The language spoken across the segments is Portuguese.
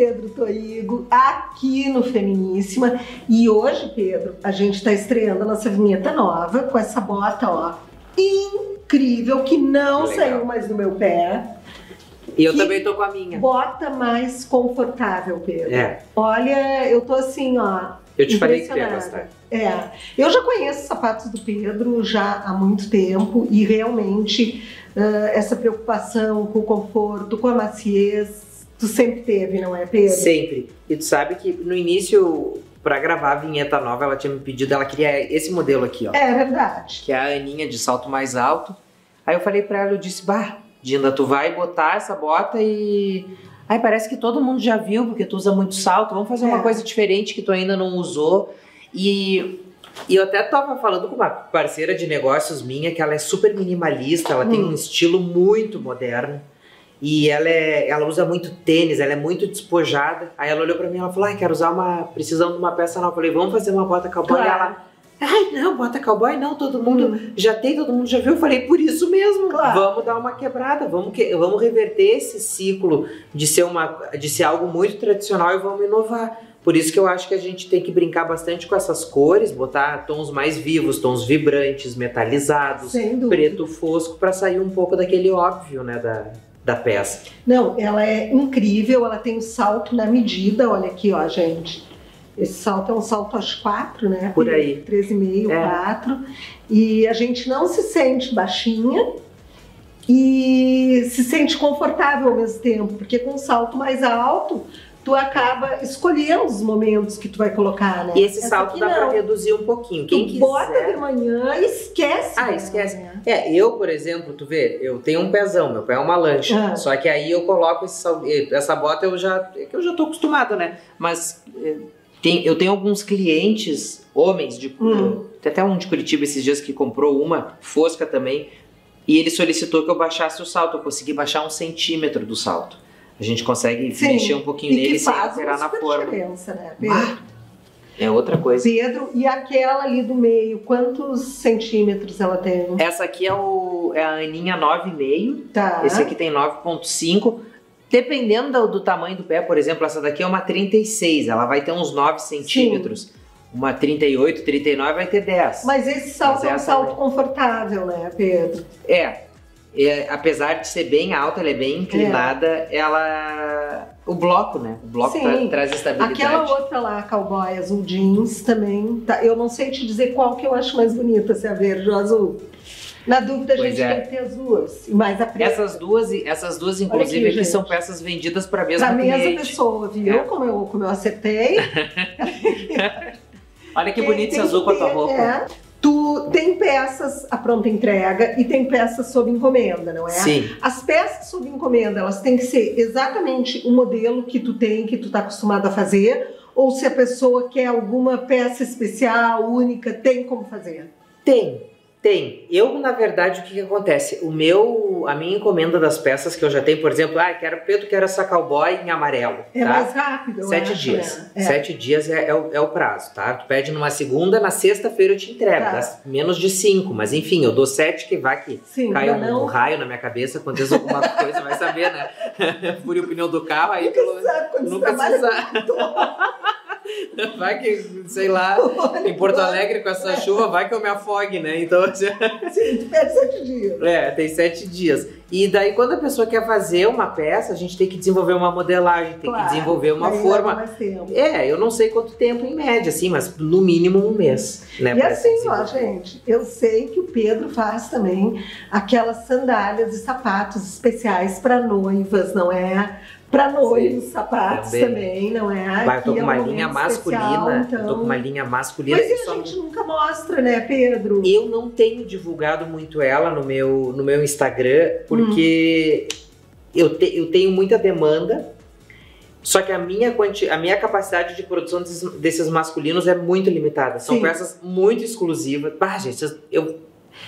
Pedro Toigo, aqui no Feminíssima. E hoje, Pedro, a gente está estreando a nossa vinheta nova com essa bota, ó, incrível, que não Legal. saiu mais do meu pé. E eu também tô com a minha. Bota mais confortável, Pedro. É, Olha, eu tô assim, ó. eu te falei que ia gostar. É, eu já conheço os sapatos do Pedro já há muito tempo e realmente ah, essa preocupação com o conforto, com a maciez, tu sempre teve, não é, Pedro? Sempre. E tu sabe que no início, pra gravar a vinheta nova, ela tinha me pedido, ela queria esse modelo aqui, ó. É verdade. Que é a Aninha de salto mais alto. Aí eu falei pra ela, eu disse, bah, Dinda, tu vai botar essa bota e. Ai, parece que todo mundo já viu, porque tu usa muito salto. Vamos fazer É. uma coisa diferente que tu ainda não usou. E, e eu até tava falando com uma parceira de negócios minha, que ela é super minimalista, ela tem Hum. um estilo muito moderno. E ela, é, ela usa muito tênis, ela é muito despojada. Aí ela olhou pra mim e ela falou: Ai, quero usar uma. precisando de uma peça nova. Eu falei: Vamos fazer uma bota cowboy. E Claro. ela. Ai, não, bota cowboy não, todo mundo Hum. já tem, todo mundo já viu. Eu falei, por isso mesmo, Claro. vamos dar uma quebrada, vamos, que, vamos reverter esse ciclo de ser, uma, de ser algo muito tradicional e vamos inovar. Por isso que eu acho que a gente tem que brincar bastante com essas cores, botar tons mais vivos, tons vibrantes, metalizados, preto fosco, para sair um pouco daquele óbvio, né, da, da peça. Não, ela é incrível, ela tem o salto na medida, olha aqui, ó, gente. Esse salto é um salto às quatro, né? Por aí. 13,5, É. 4. E a gente não se sente baixinha e se sente confortável ao mesmo tempo, porque com um salto mais alto, tu acaba escolhendo os momentos que tu vai colocar, né? E esse Essa salto dá para reduzir um pouquinho. Quem tu quiser. bota de manhã e esquece. Ah, né? esquece. É, eu, por exemplo, tu vê, eu tenho um pezão, meu pé é uma lancha. Ah. Só que aí eu coloco esse sal- essa bota, eu já. É eu já tô acostumado, né? Mas eh, tem- eu tenho alguns clientes, homens, de, Hum. tem até um de Curitiba esses dias que comprou uma, Fosca também, e ele solicitou que eu baixasse o salto. Eu consegui baixar um centímetro do salto. A gente consegue Sim, mexer um pouquinho E nele sem alterar na forma. diferença, né, Pedro? Ah, é outra coisa. Pedro, e aquela ali do meio, quantos centímetros ela tem? Essa aqui é, o, é a Aninha 9,5. Tá. Esse aqui tem 9.5. Dependendo do, do tamanho do pé, por exemplo, essa daqui é uma 36, ela vai ter uns 9 centímetros. Uma 38, 39 vai ter 10. Mas esse salto Mas é um salto não. confortável, né, Pedro? É, é, apesar de ser bem alta, ela é bem inclinada, ela... O bloco, né? O bloco Sim. traz estabilidade. Aquela outra lá, cowboy azul jeans, também. Tá, eu não sei te dizer qual que eu acho mais bonita, se é a verde ou a azul. Na dúvida, a Pois gente é. tem que ter as duas. Mais a preta. Essas duas, essas duas inclusive, aqui, aqui, são peças vendidas para a mesma Pra mesma cliente. pessoa, viu? É. Como, eu, como eu acertei. Olha que bonito esse azul com a tua roupa. é. Tu tem peças à pronta entrega e tem peças sob encomenda, não é? Sim, As peças sob encomenda, elas têm que ser exatamente o modelo que tu tem, que tu tá acostumado a fazer, ou se a pessoa quer alguma peça especial, única, tem como fazer. Tem, tem. Eu, na verdade, o que, que acontece? O meu, a minha encomenda das peças que eu já tenho, por exemplo, ah, quero Pedro, quero essa cowboy em amarelo, É tá? mais rápido, eu Sete dias. né? É. Sete dias é, é o, é o prazo, tá? Tu pede numa segunda, na sexta-feira eu te entrego. Tá. Menos de cinco, mas enfim, eu dou sete que vai que Sim, cai um, não... raio na minha cabeça, acontece alguma coisa, vai saber, né? Fure o pneu do carro, aí pelo Nunca sabe quando Nunca se sabe. Vai que, sei lá, em Porto Alegre com essa chuva, vai que eu me afogue, né? Então, Sim, tu pede sete dias. É, tem sete dias. E daí, quando a pessoa quer fazer uma peça, a gente tem que desenvolver uma modelagem, tem Claro, que desenvolver uma forma. É, eu não sei quanto tempo em média, assim, mas no mínimo um mês, né? E assim, ó, gente, eu sei que o Pedro faz também aquelas sandálias e sapatos especiais para noivas, não é? Para noivos, sapatos também. também. não é? Vai, eu tô com é uma um linha momento especial, masculina. então... Tô com uma linha masculina. Mas a não- gente nunca mostra, né, Pedro? Eu não tenho divulgado muito ela no meu, no meu Instagram, porque eu, te- eu tenho muita demanda. Só que a minha, quanti, a minha capacidade de produção desses, desses masculinos é muito limitada. São Sim. peças muito exclusivas. Ah, gente, eu,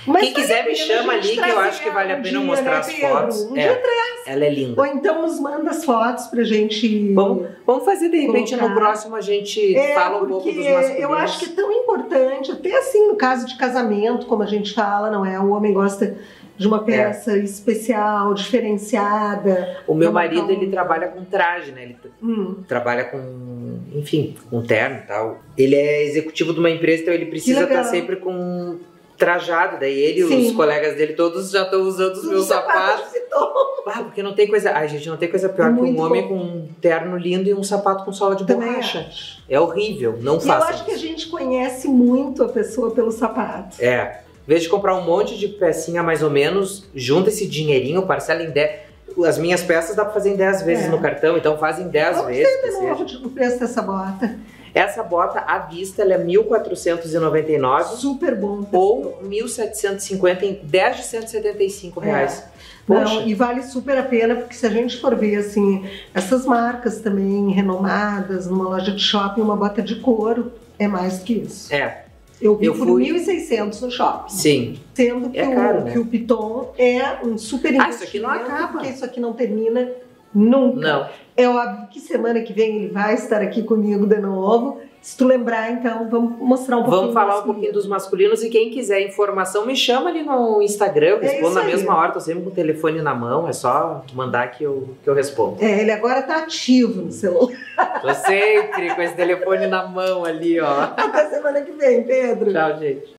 Mas quem vale quiser me pena chama ali, que eu acho que vale a pena dia, mostrar né, as Pedro? fotos. Um É, dia traz. ela é linda. Ou então nos manda as fotos pra gente. Vamos, vamos fazer de repente Colocar. no próximo a gente É, fala um pouco dos masculinos. eu acho que é tão importante, até assim no caso de casamento, como a gente fala, não é? O homem gosta de uma peça especial, diferenciada. O meu marcar marido, ele trabalha com traje, né? Ele Hum, trabalha com, enfim, com terno e tal. Ele é executivo de uma empresa, então ele precisa legal. estar sempre com trajado. Daí ele e os colegas dele todos já estão usando os meus sapatos. de tom. Ah, porque não tem coisa. Ai, gente, não tem coisa pior que um Muito homem bom. com um terno lindo e um sapato com sola de Também borracha. acho. É horrível, não E eu faça. acho que a gente conhece muito a pessoa pelo sapato. É. Em vez de comprar um monte de pecinha mais ou menos, junta esse dinheirinho, parcela em 10. As minhas peças dá pra fazer em 10 vezes É. no cartão, então fazem 10 Vamos vezes. seja. novo tipo, o preço dessa bota. Essa bota à vista ela é 1.499 Super bom. ou 1.750 em 10 de 175 reais. Poxa, Não, e vale super a pena, porque se a gente for ver, assim, essas marcas também renomadas, numa loja de shopping, uma bota de couro é mais que isso. é, Eu vi Eu por fui- 1.600 no shopping. sim. Sendo que, É o, caro, né? que o Piton é um super Ah, isso aqui não investimento, acaba. Porque isso aqui não termina nunca. Não. É óbvio que semana que vem ele vai estar aqui comigo de novo. Se tu lembrar, então, vamos mostrar um pouquinho. Vamos falar um pouquinho dos masculinos e quem quiser informação, me chama ali no Instagram, eu É respondo isso na mesma hora, tô sempre com o telefone na mão, é só mandar que eu, que eu respondo. É, ele agora tá ativo no celular. Tô sempre com esse telefone na mão ali, ó. Até semana que vem, Pedro. Tchau, gente.